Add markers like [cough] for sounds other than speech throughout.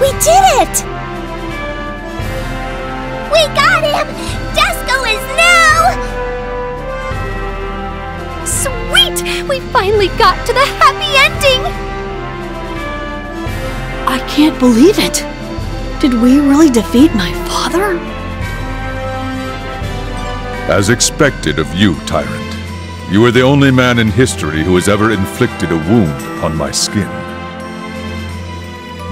We did it! We got him! Desco is now! Sweet! We finally got to the happy ending! I can't believe it! Did we really defeat my father? As expected of you, Tyrant. You are the only man in history who has ever inflicted a wound upon my skin.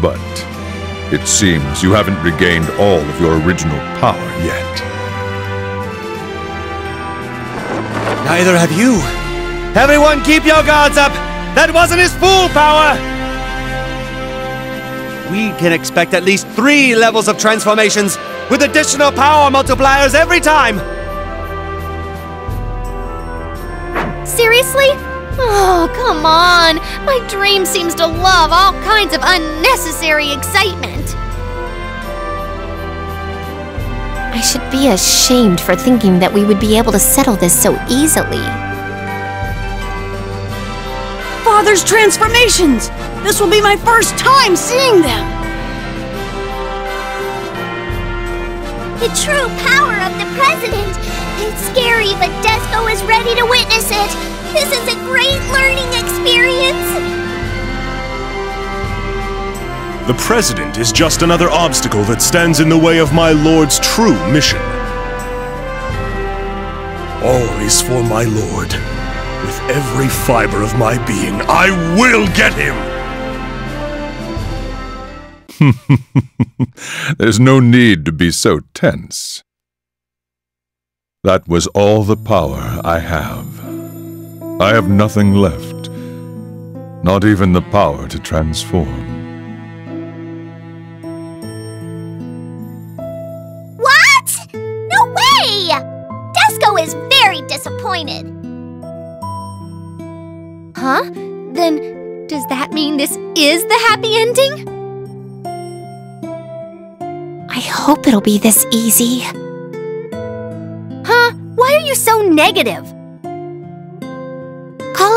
But it seems you haven't regained all of your original power yet. Neither have you. Everyone keep your guards up! That wasn't his full power! We can expect at least three levels of transformations with additional power multipliers every time! Seriously? Oh, come on! My dream seems to love all kinds of unnecessary excitement. I should be ashamed for thinking that we would be able to settle this so easily. Father's transformations! This will be my first time seeing them! The true power of the president! It's scary, but Desco is ready to witness it! This is a great learning experience! The President is just another obstacle that stands in the way of my Lord's true mission. All is for my Lord. With every fiber of my being, I will get him! [laughs] There's no need to be so tense. That was all the power I have. I have nothing left, not even the power to transform. What? No way! Desco is very disappointed. Huh? Then, does that mean this is the happy ending? I hope it'll be this easy. Huh? Why are you so negative?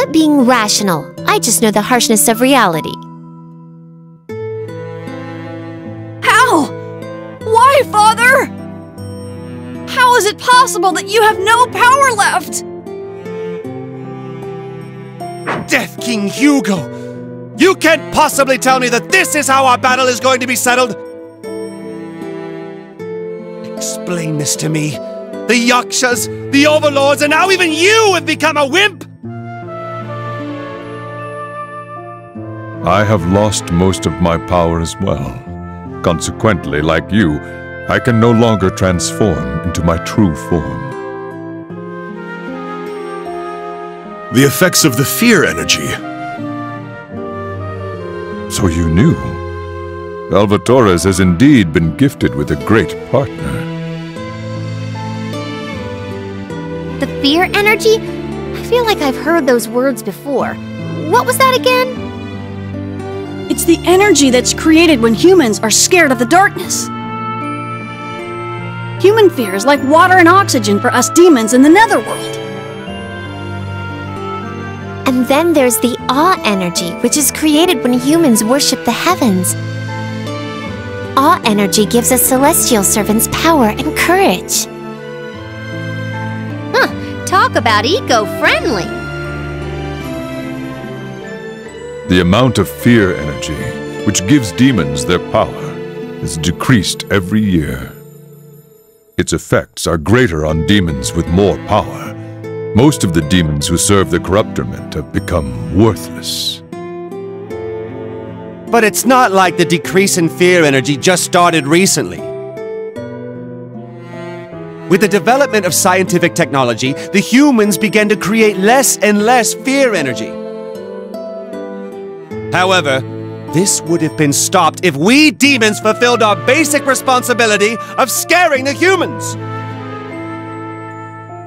Call it being rational. I just know the harshness of reality. How? Why, Father? How is it possible that you have no power left? Death King Hugo! You can't possibly tell me that this is how our battle is going to be settled! Explain this to me. The Yakshas, the Overlords, and now even you have become a wimp! I have lost most of my power as well. Consequently, like you, I can no longer transform into my true form. The effects of the fear energy. So you knew. Valvatorez has indeed been gifted with a great partner. The fear energy? I feel like I've heard those words before. What was that again? It's the energy that's created when humans are scared of the darkness. Human fear is like water and oxygen for us demons in the netherworld. And then there's the awe energy, which is created when humans worship the heavens. Awe energy gives us celestial servants power and courage. Huh, talk about eco-friendly. The amount of fear energy, which gives demons their power, is decreased every year. Its effects are greater on demons with more power. Most of the demons who serve the Corrupternment have become worthless. But it's not like the decrease in fear energy just started recently. With the development of scientific technology, the humans began to create less and less fear energy. However, this would have been stopped if we demons fulfilled our basic responsibility of scaring the humans.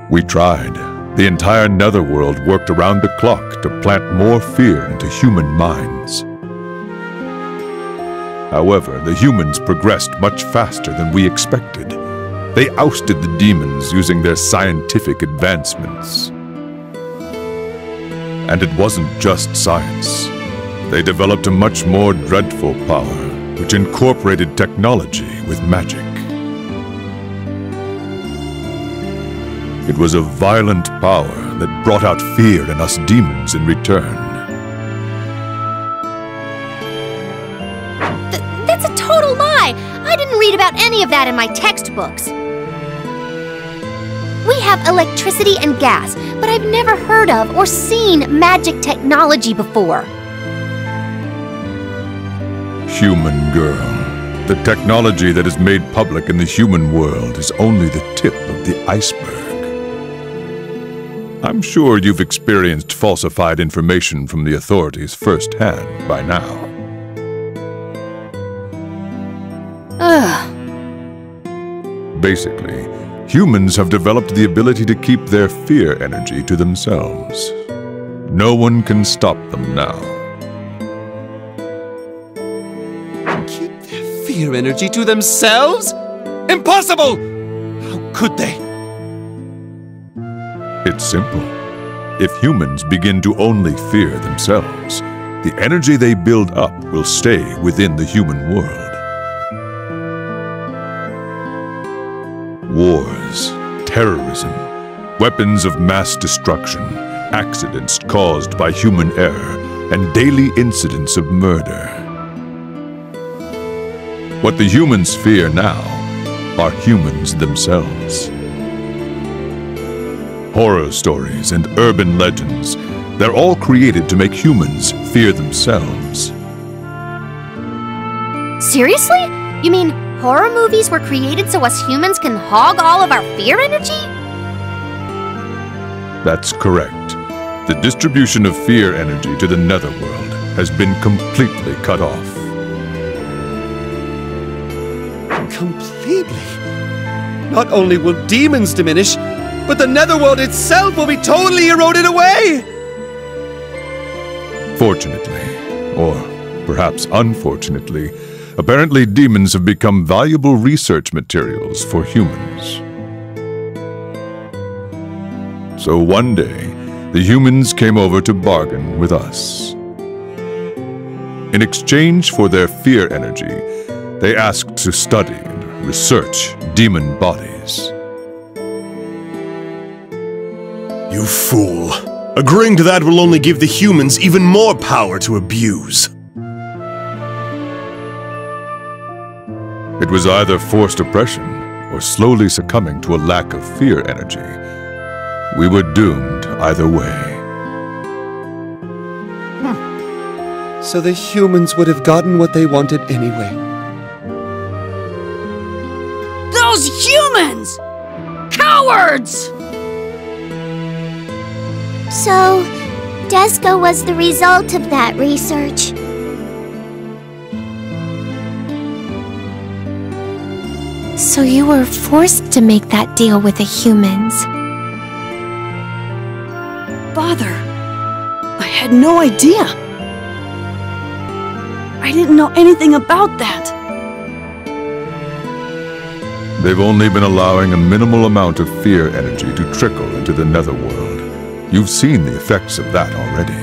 We tried. The entire netherworld worked around the clock to plant more fear into human minds. However, the humans progressed much faster than we expected. They ousted the demons using their scientific advancements. And it wasn't just science. They developed a much more dreadful power, which incorporated technology with magic. It was a violent power that brought out fear in us demons in return. Th that's a total lie! I didn't read about any of that in my textbooks. We have electricity and gas, but I've never heard of or seen magic technology before. Human girl. The technology that is made public in the human world is only the tip of the iceberg. I'm sure you've experienced falsified information from the authorities firsthand by now. Ugh. Basically, humans have developed the ability to keep their fear energy to themselves. No one can stop them now. Their energy to themselves? Impossible! How could they? It's simple. If humans begin to only fear themselves, the energy they build up will stay within the human world. Wars, terrorism, weapons of mass destruction, accidents caused by human error, and daily incidents of murder. What the humans fear now are humans themselves. Horror stories and urban legends, they're all created to make humans fear themselves. Seriously? You mean horror movies were created so us humans can hog all of our fear energy? That's correct. The distribution of fear energy to the netherworld has been completely cut off. Completely. Not only will demons diminish, but the netherworld itself will be totally eroded away! Fortunately, or perhaps unfortunately, apparently demons have become valuable research materials for humans. So one day, the humans came over to bargain with us. In exchange for their fear energy, they asked to study research demon bodies. You fool. Agreeing to that will only give the humans even more power to abuse. It was either forced oppression or slowly succumbing to a lack of fear energy. We were doomed either way. Hmm. So the humans would have gotten what they wanted anyway. Humans! Cowards! So, Desco was the result of that research. So you were forced to make that deal with the humans. Father, I had no idea. I didn't know anything about that. They've only been allowing a minimal amount of fear energy to trickle into the netherworld. You've seen the effects of that already.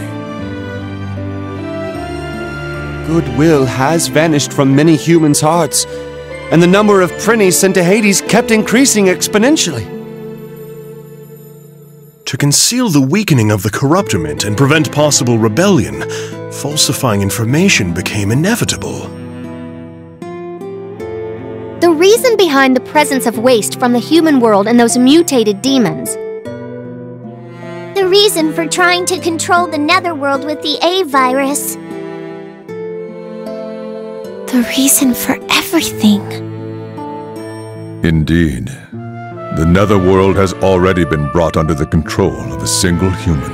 Goodwill has vanished from many humans' hearts, and the number of Prinnies sent to Hades kept increasing exponentially. To conceal the weakening of the Corrupternment and prevent possible rebellion, falsifying information became inevitable. The reason behind the presence of waste from the human world and those mutated demons. The reason for trying to control the netherworld with the A virus. The reason for everything. Indeed. The netherworld has already been brought under the control of a single human.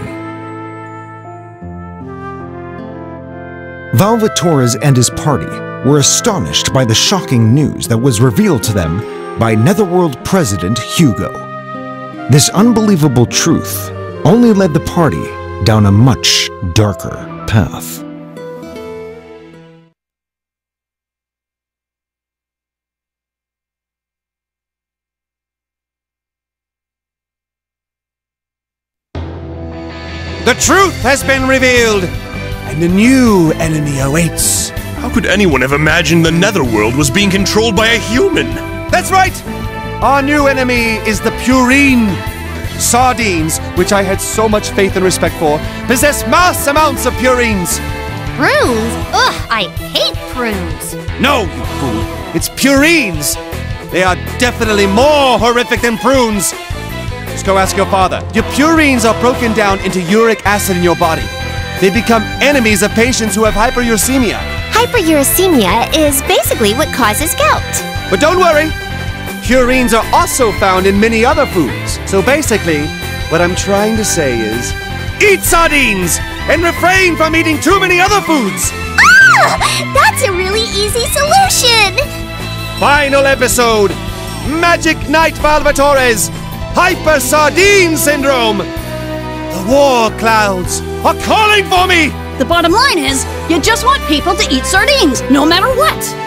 Valvatorez and his party were astonished by the shocking news that was revealed to them by Netherworld President Hugo. This unbelievable truth only led the party down a much darker path. The truth has been revealed, and a new enemy awaits. How could anyone have imagined the Netherworld was being controlled by a human? That's right! Our new enemy is the Purine. Sardines, which I had so much faith and respect for, possess mass amounts of purines. Prunes? Ugh, I hate prunes. No, you fool. It's purines. They are definitely more horrific than prunes. Just go ask your father. Your purines are broken down into uric acid in your body. They become enemies of patients who have hyperuricemia. Hyperuricemia is basically what causes gout. But don't worry, purines are also found in many other foods. So basically, what I'm trying to say is eat sardines and refrain from eating too many other foods. Ah! That's a really easy solution! Final episode Magic Knight Valvatorez Hyper Sardine Syndrome. The war clouds are calling for me! The bottom line is, you just want people to eat sardines, no matter what!